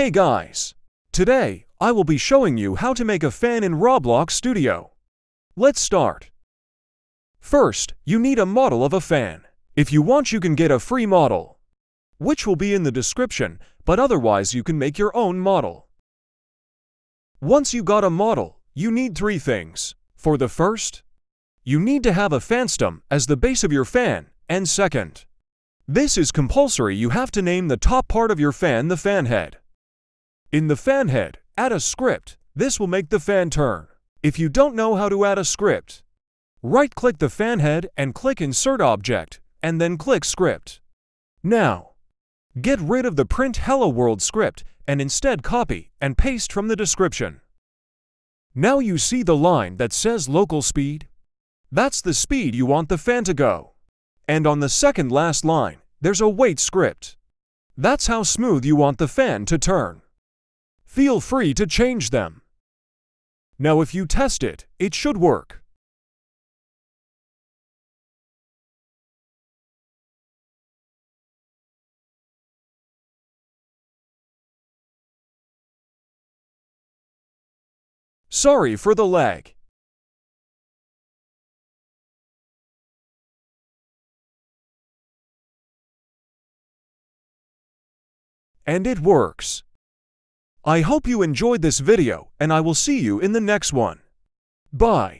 Hey guys! Today, I will be showing you how to make a fan in Roblox Studio. Let's start. First, you need a model of a fan. If you want you can get a free model, which will be in the description, but otherwise you can make your own model. Once you got a model, you need three things. For the first, you need to have a fan stem as the base of your fan, and second, this is compulsory you have to name the top part of your fan the fan head. In the fan head, add a script. This will make the fan turn. If you don't know how to add a script, right-click the fan head and click Insert Object, and then click Script. Now, get rid of the Print Hello World script and instead copy and paste from the description. Now you see the line that says local speed? That's the speed you want the fan to go. And on the second last line, there's a wait script. That's how smooth you want the fan to turn. Feel free to change them. Now if you test it, it should work. Sorry for the lag. And it works. I hope you enjoyed this video and I will see you in the next one. Bye.